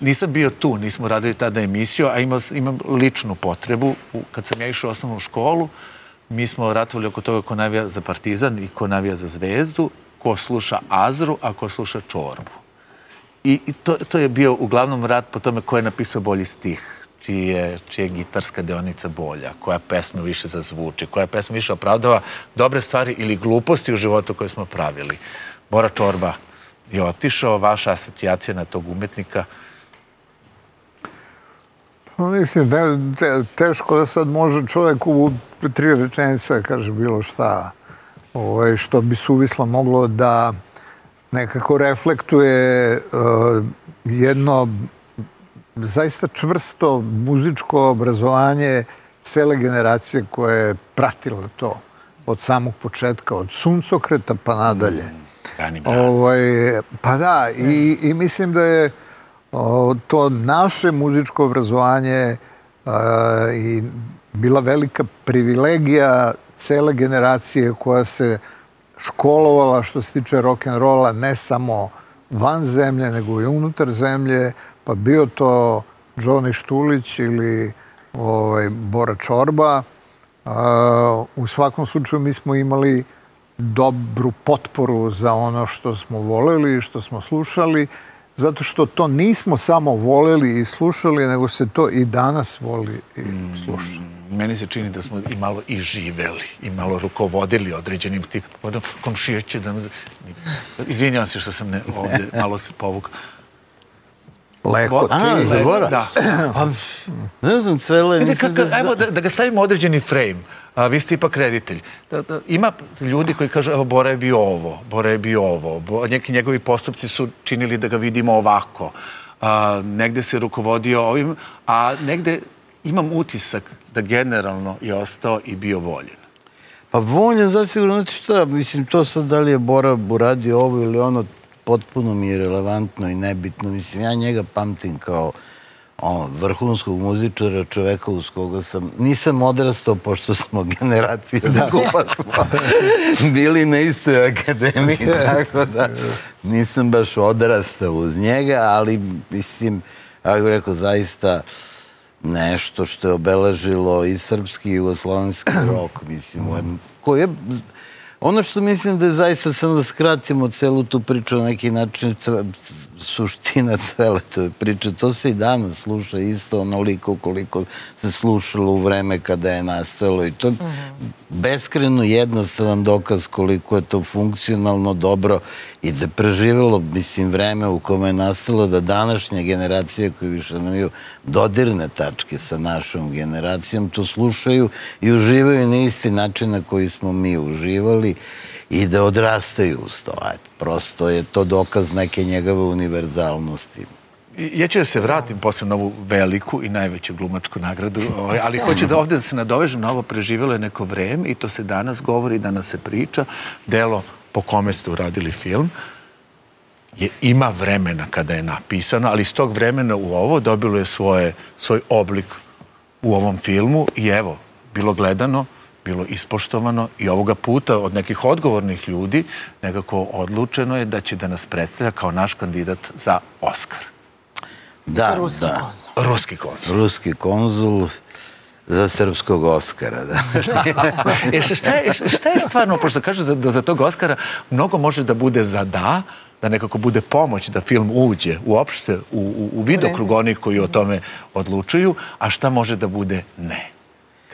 Nisam bio tu, nismo radili tada emisiju, a imam ličnu potrebu. Kad sam ja išao u osnovnu školu, mi smo ratovali oko toga ko navija za Partizan i ko navija za Zvezdu, ko sluša Azru, a ko sluša Čorbu. I to to je bio uglavnom rat po tome ko je napisao bolji stih, čije, čije gitarska deonica bolja, koja pesma više zazvuči, koja pesma više opravdava dobre stvari ili gluposti u životu koje smo pravili. Bora Čorba je otišao, vaša asocijacija na tog umetnika? Mislim, teško da sad može čovjek u tri rečenice kaže bilo šta ovaj, što bi suvislo moglo da nekako reflektuje uh, jedno zaista čvrsto muzičko obrazovanje cele generacije koje je pratila to od samog početka, od suncokreta pa nadalje. Mm, ovaj, pa da, i, i mislim da je to naše muzičko obrazovanje e, i bila velika privilegija cele generacije koja se školovala što se tiče rock'n'rolla ne samo van zemlje, nego i unutar zemlje, pa bio to Johnny Štulić ili ovaj, Bora Čorba. E, u svakom slučaju mi smo imali dobru potporu za ono što smo voleli i što smo slušali, zato što to nismo samo voleli i slušali, nego se to i danas voli i mm, sluša. Meni se čini da smo i malo i živeli, i malo rukovodili određenim tipom. Komšije će da... Izvinjavam se što sam ovdje malo se povukao. Leko, ti je Gora? Da. Pa, ne znam, Cvele... Evo, da ga stavimo određeni frame. Vi ste ipak reditelj. Ima ljudi koji kažu, evo, Bora je bio ovo, Bora je bio ovo. Neki njegovi postupci su činili da ga vidimo ovako. Negde se rukovodio ovim, a negde imam utisak da generalno je ostao i bio voljen. Pa voljen, zasigurno, znate šta, mislim, to sad da li je Bora uradio ovo ili ono, potpuno mi je relevantno i nebitno. Mislim, ja njega pamtim kao vrhunskog muzičara, čoveka uz koga sam... Nisam odrastao, pošto smo generacije da kupa smo bili na istoj akademiji, tako da nisam baš odrastao uz njega, ali mislim, ja bih rekao, zaista nešto što je obeležilo i srpski i jugoslovenski rok, mislim, koji je Ono što mislim da je zaista samo skratimo celu tu priču na neki način, suština cele te priče, to se i danas sluša isto onoliko koliko se slušalo u vreme kada je nastojalo i to je beskreno jednostavan dokaz koliko je to funkcionalno dobro i da je preživjelo, mislim, vreme u kome je nastalo da današnja generacija koja više nemaju dodirne tačke sa našom generacijom, to slušaju i uživaju na isti način na koji smo mi uživali i da odrastaju uz to. Prosto je to dokaz neke njegove univerzalnosti. Ja ću da se vratim posle na ovu veliku i najveću glumačku nagradu, ovaj, ali hoću da ovdje da se nadovežem na ovo preživjelo je neko vreme i to se danas govori, danas se priča, delo po kome ste uradili film, je ima vremena kada je napisano, ali iz tog vremena u ovo dobilo je svoj oblik u ovom filmu i evo, bilo gledano, bilo ispoštovano i ovoga puta od nekih odgovornih ljudi nekako odlučeno je da će da nas predstavlja kao naš kandidat za Oscar. Da, Ruski da. konzul. Ruski konzul. Ruski konzul za srpskog Oscara, da. e, šta, je, šta je stvarno, pošto kaže da za tog Oscara mnogo može da bude za da, da nekako bude pomoć da film uđe uopšte u, u, u vidokrug onih koji o tome odlučuju, a šta može da bude ne?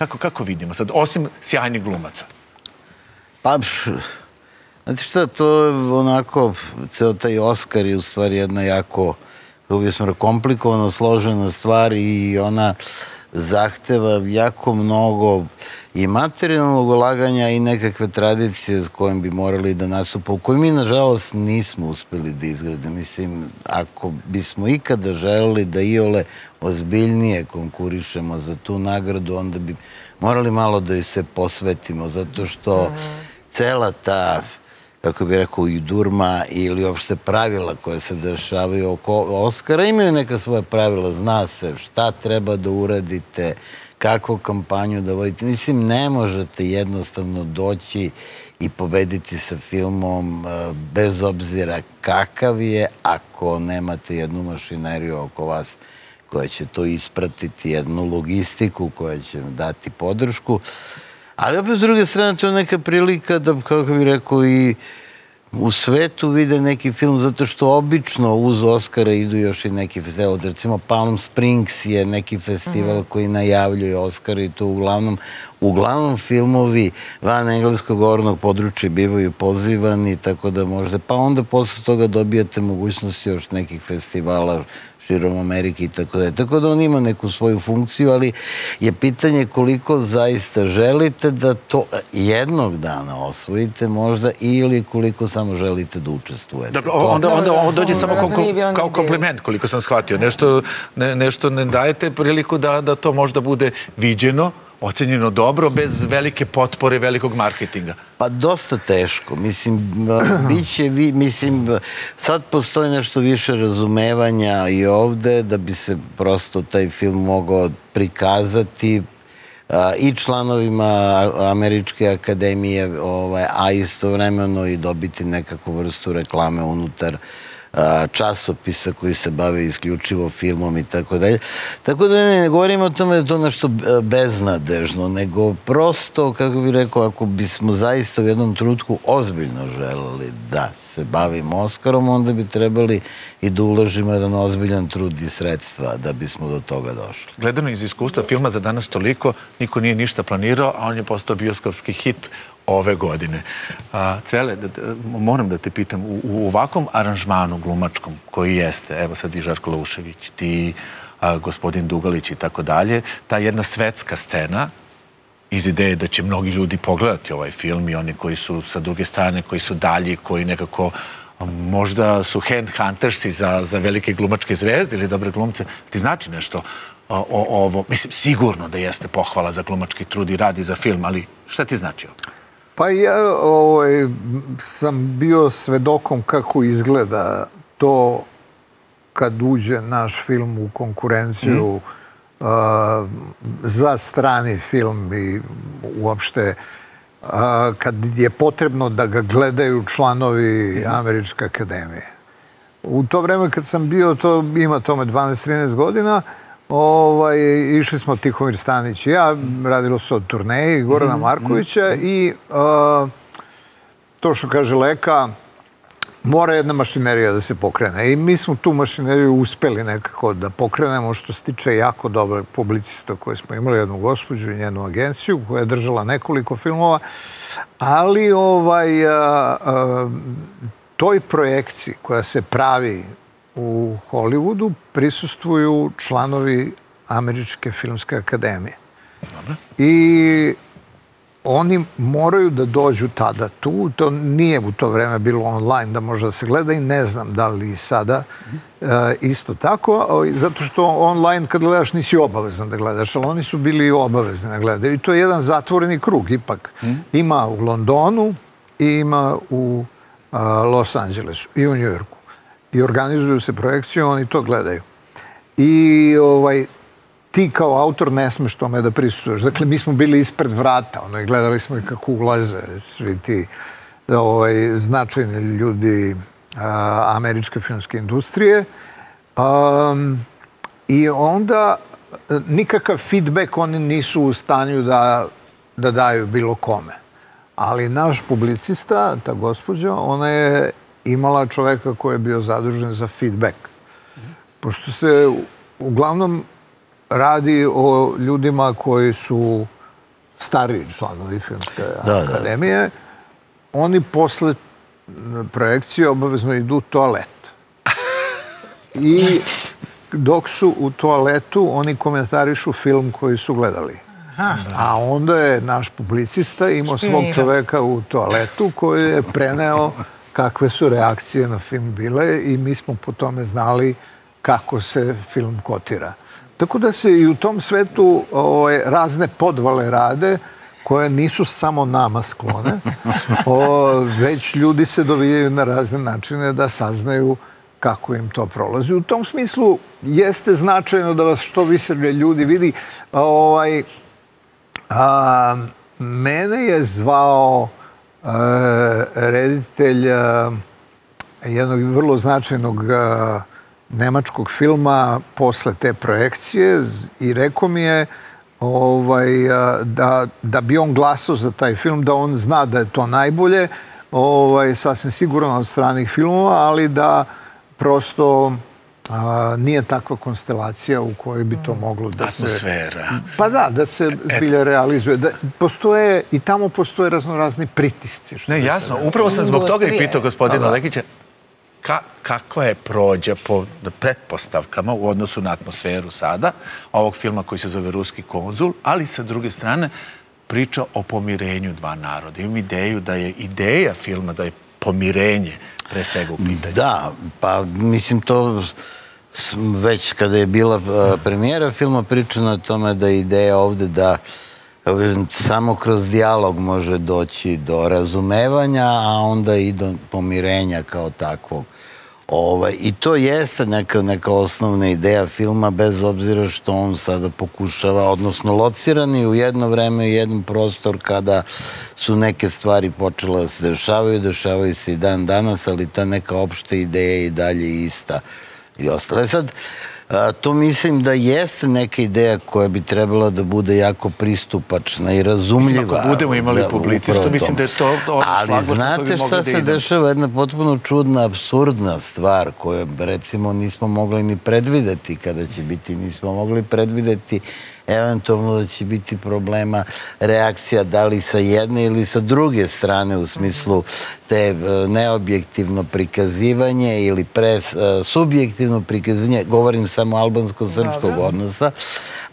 Kako, kako vidimo sad, osim sjajnih glumaca? Pa, znate šta, to je onako, ceo taj Oscar je u stvari jedna jako, kako bismo komplikovano složena stvar i ona zahteva jako mnogo i materijalnog ulaganja i nekakve tradicije s kojim bi morali da nastupa, u kojoj mi, nažalost, nismo uspeli da izgradimo. Mislim, ako bismo ikada želeli da Iole ozbiljnije konkurišemo za tu nagradu, onda bi morali malo da se posvetimo, zato što cela ta, kako bi rekao, i durma ili uopšte pravila koje se dešavaju oko Oscara, imaju neka svoja pravila, zna se šta treba da uradite, kakvu kampanju da vodite. Mislim, ne možete jednostavno doći i pobediti sa filmom e, bez obzira kakav je, ako nemate jednu mašineriju oko vas koja će to ispratiti, jednu logistiku koja će dati podršku. Ali opet s druge strane to je neka prilika da, kako bih rekao, i u svetu vide neki film, zato što obično uz Oscara idu još i neki festival. Recimo Palm Springs je neki festival mhm. koji najavljuje Oscar i to uglavnom, uglavnom filmovi van engleskog govornog područja bivaju pozivani, tako da možda, pa onda posle toga dobijate mogućnost još nekih festivala širom Amerike i tako da je. Tako da on ima neku svoju funkciju, ali je pitanje koliko zaista želite da to jednog dana osvojite možda ili koliko samo želite da učestvujete. Dobro, onda, onda on dođe samo kao kompliment, koliko sam shvatio. Nešto, nešto ne dajete priliku da, da to možda bude viđeno, ocenjeno dobro, bez velike potpore, velikog marketinga? Pa dosta teško. Mislim, biće, mislim, sad postoji nešto više razumevanja i ovde da bi se prosto taj film mogao prikazati i članovima Američke akademije, ovaj, a istovremeno i dobiti nekakvu vrstu reklame unutar časopisa koji se bave isključivo filmom i tako dalje. Tako da ne, ne govorimo o tome da je to nešto beznadežno, nego prosto, kako bih rekao, ako bismo zaista u jednom trutku ozbiljno želeli da se bavimo Oskarom, onda bi trebali i da uložimo jedan ozbiljan trud i sredstva da bismo do toga došli. Gledano iz iskustva filma za danas toliko, niko nije ništa planirao, a on je postao bioskopski hit ove godine. Cvele, moram da te pitam, u ovakvom aranžmanu glumačkom koji jeste, evo sad i Žarko Laušević, ti, gospodin Dugalić i tako dalje, ta jedna svetska scena iz ideje da će mnogi ljudi pogledati ovaj film i oni koji su sa druge strane, koji su dalji, koji nekako možda su handhuntersi za, za velike glumačke zvezde ili dobre glumce. Ti znači nešto o, ovo? Mislim, sigurno da jeste pohvala za glumački trud i radi za film, ali šta ti znači ovo? Pa ja ovaj, sam bio svedokom kako izgleda to kad uđe naš film u konkurenciju mm. za strani film i uopšte kad je potrebno da ga gledaju članovi mm. Američke akademije. U to vreme kad sam bio, to ima tome 12-13 godina, ovaj, išli smo Tihomir Stanić i ja, radilo se od turneji Gorana mhm, Markovića mhm. i to što kaže Leka, mora jedna mašinerija da se pokrene. I mi smo tu mašineriju uspeli nekako da pokrenemo, što se tiče jako dobar publicista koje smo imali, jednu gospođu i njenu agenciju koja je držala nekoliko filmova, ali ovaj, toj projekciji koja se pravi u Hollywoodu prisustuju članovi Američke filmske akademije. I oni moraju da dođu tada tu. To nije u to vreme bilo online da može da se gleda i ne znam da li sada e, isto tako. Zato što online kad gledaš nisi obavezan da gledaš, ali oni su bili obavezni da gledaju. I to je jedan zatvoreni krug ipak. Ima u Londonu i ima u Los Angelesu i u Njujorku i organizuju se projekcije, oni to gledaju. I ovaj, ti kao autor ne smeš tome da prisutuješ. Dakle, mi smo bili ispred vrata, ono, i gledali smo i kako ulaze svi ti ovaj, značajni ljudi a, američke filmske industrije. Um, I onda nikakav feedback oni nisu u stanju da, da daju bilo kome. Ali naš publicista, ta gospođa, ona je imala čoveka koji je bio zadužen za feedback. Pošto se uglavnom radi o ljudima koji su stariji članovi filmske akademije, oni posle projekcije obavezno idu u toalet. I dok su u toaletu, oni komentarišu film koji su gledali. A onda je naš publicista imao svog čoveka u toaletu koji je preneo kakve su reakcije na film bile i mi smo po tome znali kako se film kotira. Tako da se i u tom svetu ovaj, razne podvale rade koje nisu samo nama sklone, već ljudi se dovijaju na razne načine da saznaju kako im to prolazi. U tom smislu jeste značajno da vas što više ljudi vidi. Ovaj, a, mene je zvao E, reditelj e, jednog vrlo značajnog e, nemačkog filma posle te projekcije i rekao mi je ovaj, da, da bi on glasao za taj film, da on zna da je to najbolje, ovaj, sasvim sigurno od stranih filmova, ali da prosto a, nije takva konstelacija u kojoj bi to moglo da se... Atmosfera. Pa da, da se zbilja realizuje. Da postoje, I tamo postoje raznorazni pritisci. Što ne, jasno. Upravo sam zbog toga i pitao gospodina Lekića ka, kakva je prođa po pretpostavkama u odnosu na atmosferu sada ovog filma koji se zove Ruski konzul, ali sa druge strane priča o pomirenju dva naroda. Imam ideju da je ideja filma da je pomirenje pre svega u pitanju. Da, pa mislim to već kada je bila e, premijera filma pričano o tome da je ideja ovde da e, samo kroz dijalog može doći do razumevanja, a onda i do pomirenja kao takvog. Ovaj, I to jeste neka, neka osnovna ideja filma, bez obzira što on sada pokušava, odnosno locirani u jedno vreme i jedan prostor kada su neke stvari počele da se dešavaju, dešavaju se i dan danas, ali ta neka opšta ideja je i dalje ista. I ostale sad, To mislim da jeste neka ideja koja bi trebala da bude jako pristupačna i razumljiva. Mislim, ako budemo imali publicistu, mislim da je to... Ali znate šta se dešava? Jedna potpuno čudna, absurdna stvar koju, recimo, nismo mogli ni predvideti kada će biti. Nismo mogli predvideti eventualno da će biti problema reakcija da li sa jedne ili sa druge strane u smislu te e, neobjektivno prikazivanje ili e, subjektivno prikazivanje, govorim samo albansko-srpskog odnosa,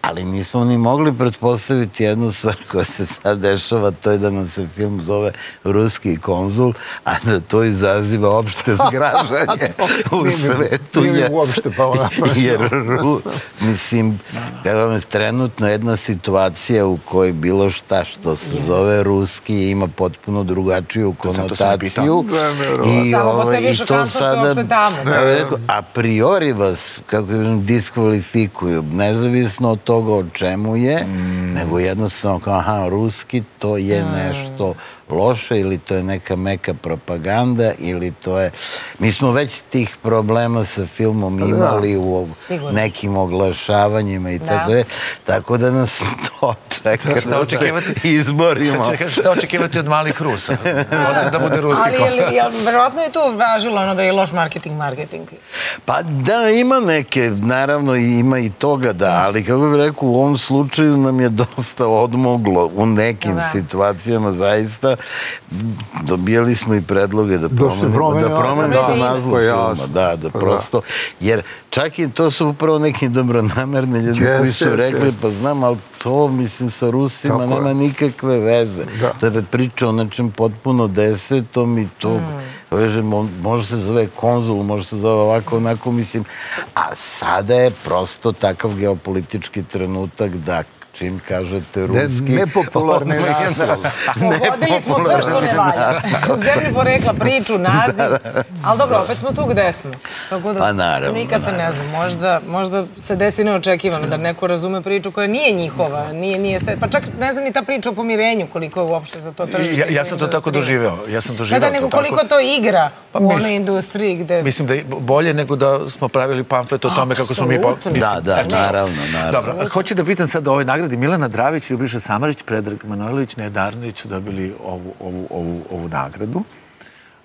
ali nismo ni mogli pretpostaviti jednu stvar koja se sad dešava, to je da nam se film zove Ruski konzul, a da to izaziva opšte zgražanje u svetu. Nije uopšte pa ona. Jer, mislim, kada vam je trenutno jedna situacija u kojoj bilo šta što se zove Ruski ima potpuno drugačiju konotaciju. I, što je uopšte tamo. A priori vas, kako je diskvalifikuju, nezavisno od toga o čemu je, mm. nego jednostavno kao, aha, ruski, to je nešto loše ili to je neka meka propaganda ili to je... Mi smo već tih problema sa filmom imali u nekim oglašavanjima i tako je. Tako da nas to čeka šta očekivati, izborimo. Šta očekivati od malih Rusa? Osim da bude ruski Ali verovatno je to važilo ono da je loš marketing marketing? Pa da, ima neke, naravno ima i toga da, ali kako bih rekao, u ovom slučaju nam je dosta odmoglo u nekim situacijama zaista dobijali smo i predloge da promenimo da promenimo naslov filma. Da, da prosto, jer čak i to su upravo neki dobronamerni ljudi koji su rekli, pa znam, ali to, mislim, sa Rusima nema nikakve veze. To je priča o nečem potpuno desetom i to, mm. može se zove konzul, može se zove ovako, onako, mislim, a sada je prosto takav geopolitički trenutak da čim kažete ruski... Nepopularni naslov. Pogodili smo sve što ne valja. Zemlji porekla priču, naziv. Ali dobro, opet smo tu gde smo. Pa naravno. Nikad se ne znam. Možda se desi neočekivano da neko razume priču koja nije njihova. Pa čak ne znam ni ta priča o pomirenju koliko je uopšte za to tržište. Ja sam to tako doživeo. Ja sam doživeo to tako. nego koliko to igra pa u onoj industriji gde... Mislim da je bolje nego da smo pravili pamflet o tome kako smo mi... Da, da, naravno. Dobro, hoću da pitan sad o ovoj nagradi nagradi Milana Dravić, Ljubiša Samarić, Predrag Manojlović, Nedarnović su dobili ovu, ovu, ovu, ovu nagradu.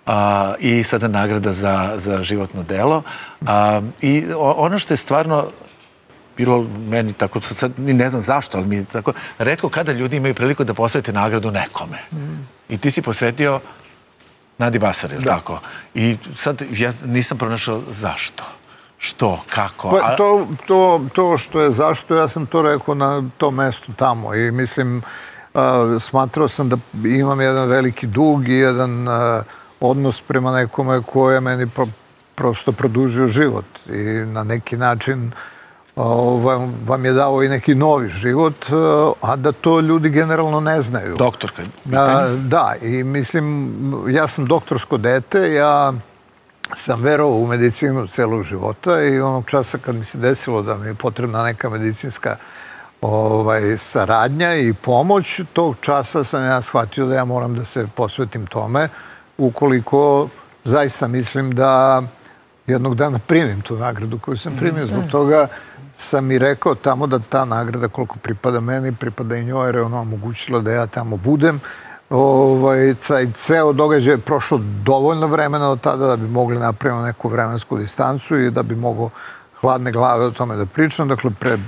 A, I sada nagrada za, za životno delo. A, I ono što je stvarno bilo meni tako, sad ne znam zašto, ali mi je tako, redko kada ljudi imaju priliku da posvete nagradu nekome. Mm. I ti si posvetio Nadi Basar, je tako? I sad ja nisam pronašao zašto. Što, kako? Pa, to, to, to što je zašto, ja sam to rekao na tom mestu tamo i mislim, uh, smatrao sam da imam jedan veliki dug i jedan uh, odnos prema nekome koje meni pro, prosto produžio život i na neki način uh, vam je dao i neki novi život, a da to ljudi generalno ne znaju. Doktorka? Da, i mislim, ja sam doktorsko dete, ja sam verovao u medicinu celog života i onog časa kad mi se desilo da mi je potrebna neka medicinska ovaj, saradnja i pomoć, tog časa sam ja shvatio da ja moram da se posvetim tome, ukoliko zaista mislim da jednog dana primim tu nagradu koju sam primio. Zbog toga sam i rekao tamo da ta nagrada koliko pripada meni, pripada i njoj, jer je ona omogućila da ja tamo budem. Ovaj, caj, ceo događaj je prošlo dovoljno vremena od tada da bi mogli napraviti neku vremensku distancu i da bi mogo hladne glave o tome da pričam. Dakle, pre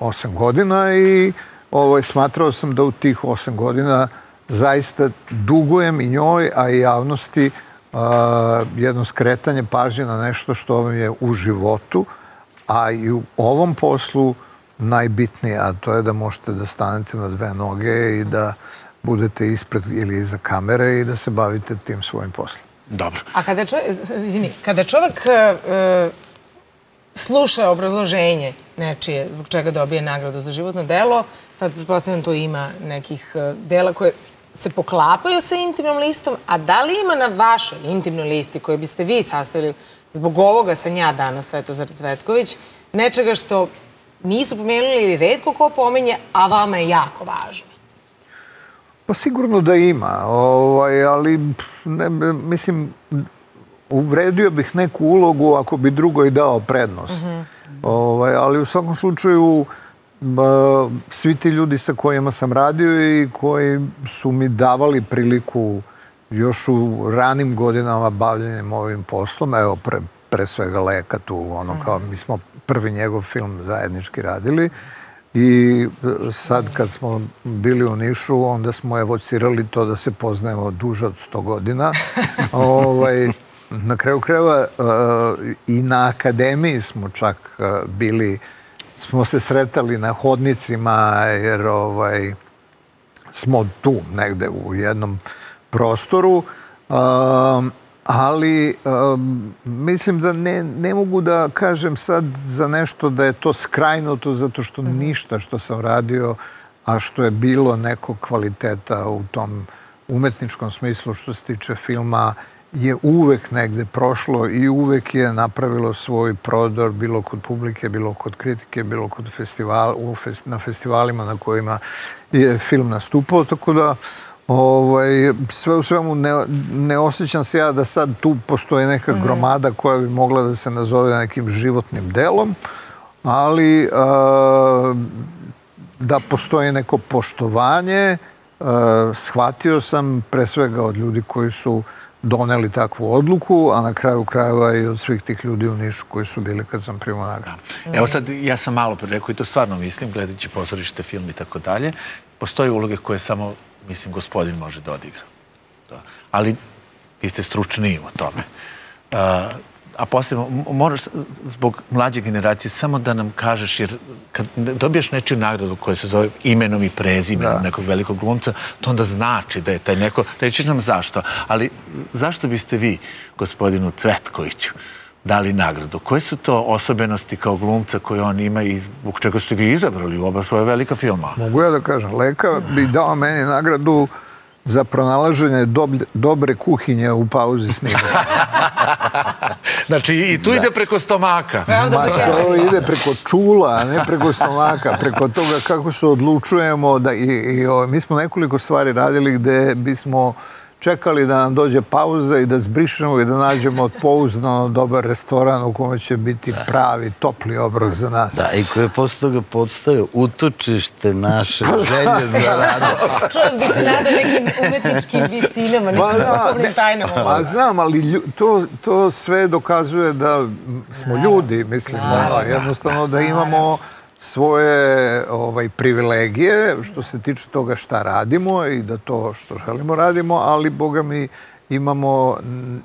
osam godina i ovaj, smatrao sam da u tih osam godina zaista dugujem i njoj, a i javnosti jedno skretanje pažnje na nešto što vam je u životu, a i u ovom poslu najbitnije, a to je da možete da stanete na dve noge i da budete ispred ili iza kamere i da se bavite tim svojim poslom. Dobro. A kada čovjek, izvini, kada čovjek e, sluša obrazloženje nečije zbog čega dobije nagradu za životno delo, sad pretpostavljam to ima nekih e, dela koje se poklapaju sa intimnom listom, a da li ima na vašoj intimnoj listi koje biste vi sastavili zbog ovoga sa nja danas, Svetozar Cvetković, nečega što nisu pomenuli ili redko ko pomenje, a vama je jako važno? Pa sigurno da ima, ovaj, ali ne, mislim, uvredio bih neku ulogu ako bi drugoj dao prednost. Mm -hmm. ovaj, ali u svakom slučaju, svi ti ljudi sa kojima sam radio i koji su mi davali priliku još u ranim godinama bavljenjem ovim poslom, evo pre, pre svega Leka tu, ono kao mi smo prvi njegov film zajednički radili i sad kad smo bili u Nišu, onda smo evocirali to da se poznajemo duže od 100 godina. ovaj, na kraju kreva i na akademiji smo čak bili smo se sretali na hodnicima jer ovaj, smo tu negde u jednom prostoru. Um, ali um, mislim da ne, ne mogu da kažem sad za nešto da je to skrajnuto zato što mhm. ništa što sam radio, a što je bilo nekog kvaliteta u tom umetničkom smislu što se tiče filma, je uvek negde prošlo i uvek je napravilo svoj prodor bilo kod publike, bilo kod kritike, bilo kod festivala, u na festivalima na kojima je film nastupao. Tako da ovaj, sve u svemu ne, ne osjećam se ja da sad tu postoji neka mhm. gromada koja bi mogla da se nazove nekim životnim delom, ali a, da postoji neko poštovanje, a, shvatio sam pre svega od ljudi koji su doneli takvu odluku, a na kraju krajeva i od svih tih ljudi u Nišu koji su bili kad sam primao nagradu. Evo sad, ja sam malo rekao i to stvarno mislim, gledajući pozorište, film i tako dalje, postoje uloge koje samo, mislim, gospodin može da odigra. Ali vi ste stručniji u tome. A posebno, moraš zbog mlađe generacije samo da nam kažeš, jer kad dobiješ nečiju nagradu koja se zove imenom i prezimenom nekog velikog glumca, to onda znači da je taj neko, reći nam zašto, ali zašto biste vi, gospodinu Cvetkoviću, dali nagradu? Koje su to osobenosti kao glumca koje on ima i zbog čega ste ga izabrali u oba svoje velika filma? Mogu ja da kažem, Leka bi dao meni nagradu za pronalaženje dobre kuhinje u pauzi snimanja. znači, i tu ide preko stomaka. Ma, to ide preko čula, a ne preko stomaka. Preko toga kako se odlučujemo. Da, i, i, mi smo nekoliko stvari radili gde bismo čekali da nam dođe pauza i da zbrišemo i da nađemo pouzdano dobar restoran u kome će biti pravi, topli obrok za nas. Da, i koje posle toga podstaje utočište naše želje za rado. Čujem bi se nadao nekim umetničkim visinama, nekim duhovnim tajnama. Pa znam, ali to, to sve dokazuje da smo ljudi, mislim. Jednostavno da imamo svoje ovaj privilegije što se tiče toga šta radimo i da to što želimo radimo, ali boga mi imamo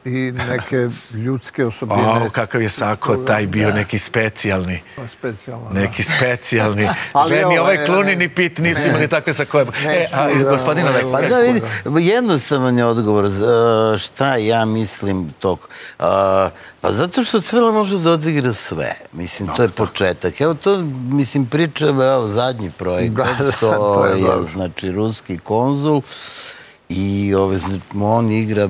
i neke ljudske osobine. O, kakav je Sako taj bio neki specijalni. Pa, specijalno, Neki specijalni. ali ni ovaj klunini pit nisu imali takve sa koje... E, a iz gospodina Leko. Pa da vidi, jednostavan je odgovor. Šta ja mislim tog? Pa zato što Cvela može da odigra sve. Mislim, to je početak. Evo to, mislim, pričam, evo, zadnji projekat. To je, znači, ruski konzul i ove, on igra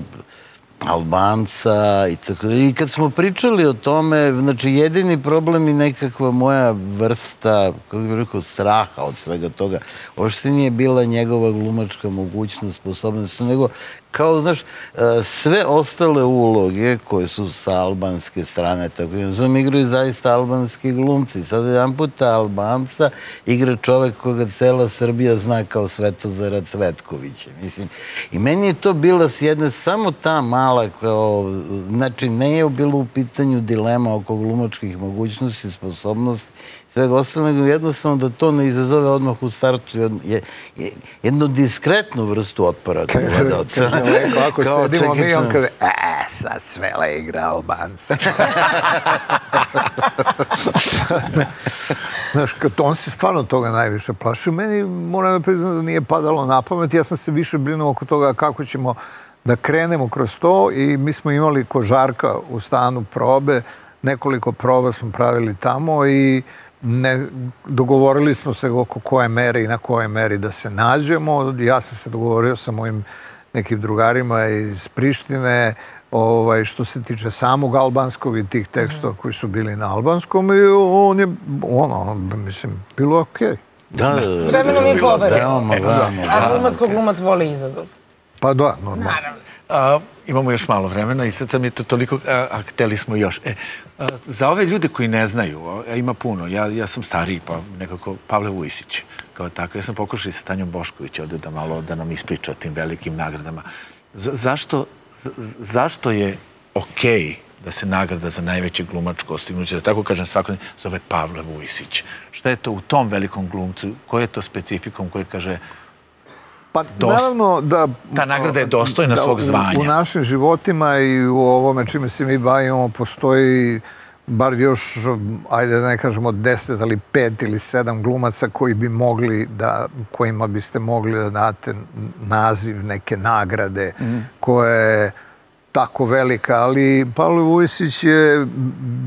Albanca i tako. I kad smo pričali o tome, znači jedini problem i nekakva moja vrsta, kako bih rekao, straha od svega toga, uopšte nije bila njegova glumačka mogućnost, sposobnost, nego kao, znaš, e, sve ostale uloge koje su sa albanske strane, tako da znam, igraju zaista albanski glumci. Sad jedan puta Albanca igra čovek koga cela Srbija zna kao Svetozara Cvetkovića. Mislim, i meni je to bila s jedne, samo ta mala, kao, znači, ne je bilo u pitanju dilema oko glumačkih mogućnosti, sposobnosti, svega ostalo, nego jednostavno da to ne izazove odmah u startu jednu diskretnu vrstu otpora od gledalca. Ako sedimo mi, on kaže, e, sad svela igra Albanca. Znaš, on se stvarno toga najviše plaši. Meni, moram da priznam da nije padalo na pamet. Ja sam se više brinuo oko toga kako ćemo da krenemo kroz to i mi smo imali kožarka u stanu probe. Nekoliko proba smo pravili tamo i ne, dogovorili smo se oko koje mere i na koje meri da se nađemo. Ja sam se dogovorio sa mojim nekim drugarima iz Prištine ovaj, što se tiče samog albanskog i tih tekstova koji su bili na albanskom i on je, ono, mislim, bilo okej. Okay. Da, da, da. Vremenom je. Veoma, veoma. A glumac ko glumac voli izazov. Pa da, normalno. Naravno. A, imamo još malo vremena i sad sam je to toliko, a, a hteli smo još. E, a, za ove ljude koji ne znaju, a, ima puno, ja, ja sam stariji, pa nekako Pavle Vujsić, kao tako. Ja sam pokušao i sa Tanjom Bošković ovde da malo da nam ispriča o tim velikim nagradama. Z zašto, zašto je okej okay da se nagrada za najveće glumačko ostignuće, da tako kažem svako zove Pavle Vujsić. Šta je to u tom velikom glumcu? Koje je to specifikom koje kaže Pa naravno da... Ta nagrada je dostojna svog zvanja. U našim životima i u ovome čime se mi bavimo postoji bar još, ajde da ne kažemo, deset ali pet ili sedam glumaca koji bi mogli da, kojima biste mogli da date naziv neke nagrade mm. koje je tako velika, ali Pavle Vujsić je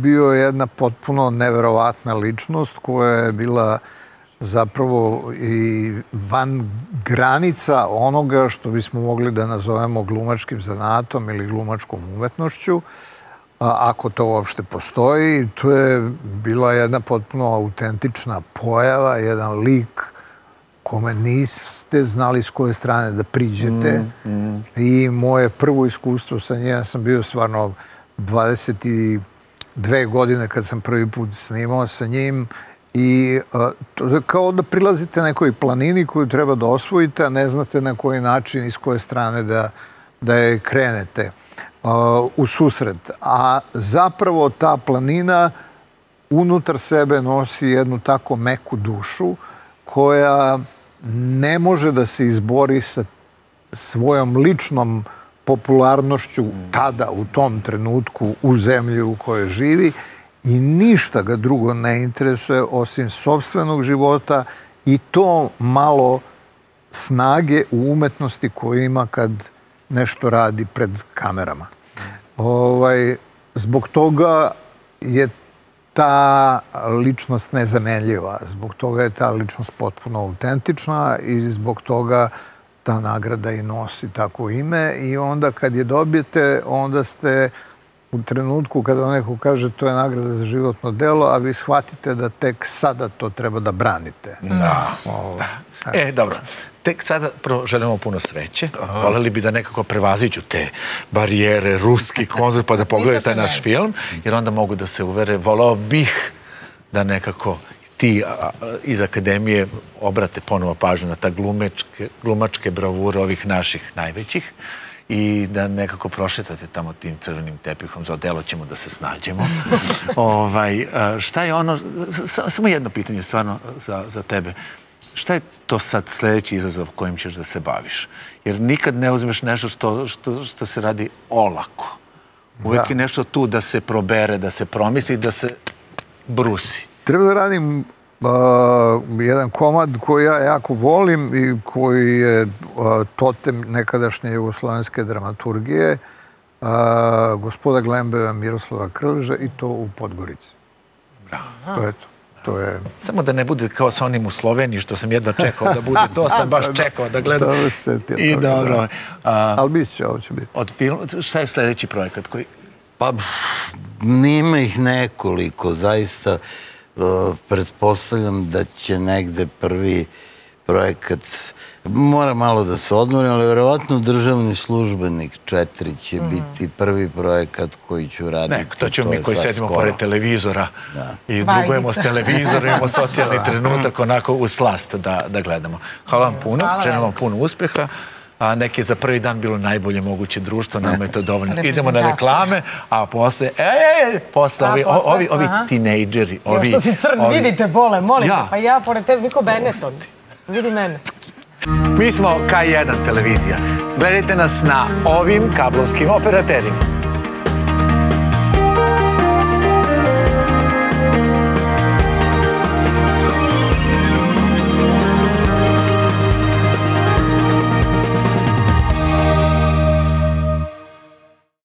bio jedna potpuno neverovatna ličnost koja je bila zapravo i van granica onoga što bismo mogli da nazovemo glumačkim zanatom ili glumačkom umetnošću, ako to uopšte postoji. To je bila jedna potpuno autentična pojava, jedan lik kome niste znali s koje strane da priđete. Mm, mm. I moje prvo iskustvo sa njim, sam bio stvarno 22 godine kad sam prvi put snimao sa njim I e, to kao da prilazite nekoj planini koju treba da osvojite, a ne znate na koji način i s koje strane da, da je krenete e, u susret. A zapravo ta planina unutar sebe nosi jednu tako meku dušu koja ne može da se izbori sa svojom ličnom popularnošću tada, u tom trenutku, u zemlji u kojoj živi i ništa ga drugo ne interesuje osim sobstvenog života i to malo snage u umetnosti koju ima kad nešto radi pred kamerama. Ovaj, zbog toga je ta ličnost nezamenljiva, zbog toga je ta ličnost potpuno autentična i zbog toga ta nagrada i nosi tako ime i onda kad je dobijete, onda ste u trenutku kada neko kaže to je nagrada za životno delo, a vi shvatite da tek sada to treba da branite. Da. E, dobro. Tek sada prvo želimo puno sreće. Voleli bi da nekako prevaziđu te barijere, ruski konzor, pa da pogledaju taj naš film, jer onda mogu da se uvere. Volao bih da nekako ti iz akademije obrate ponovo pažnju na ta glumačke bravure ovih naših najvećih i da nekako prošetate tamo tim crvenim tepihom, za odelo ćemo da se snađemo. ovaj, šta je ono, samo jedno pitanje stvarno za, za tebe. Šta je to sad sljedeći izazov kojim ćeš da se baviš? Jer nikad ne uzmeš nešto što, što, što se radi olako. Uvijek je nešto tu da se probere, da se promisli, da se brusi. Treba da radim jedan komad koji ja jako volim i koji je totem nekadašnje jugoslovenske dramaturgije, gospoda Glembeva Miroslava Krleža i to u Podgorici. Bravo. To je to. To je... Samo da ne bude kao sa onim u Sloveniji, što sam jedva čekao da bude. To sam baš čekao da gledam. Dobro se setio I toga, dobro. da. A, Ali bit će, ovo će biti. od film, šta je sljedeći projekat koji... Pa, nima ih nekoliko, zaista uh, pretpostavljam da će negde prvi projekat, mora malo da se odmorim, ali verovatno državni službenik četiri će biti prvi projekat koji ću raditi. Ne, to ćemo mi koji sedimo skoro. pored televizora i drugujemo s televizorom, imamo socijalni trenutak onako u slast da, da gledamo. Hvala vam puno, želim vam puno uspeha. A neki za prvi dan bilo najbolje moguće društvo, nam je to dovoljno. Idemo na reklame, a posle, posle, A, ovi, posle? ovi, tinejdžeri, ovi... što si crn, ovi- vidite bole, molim Ja. pa ja pored tebe, Niko Benetton, vidi mene. Mi smo K1 televizija. Gledajte nas na ovim kablovskim operaterima.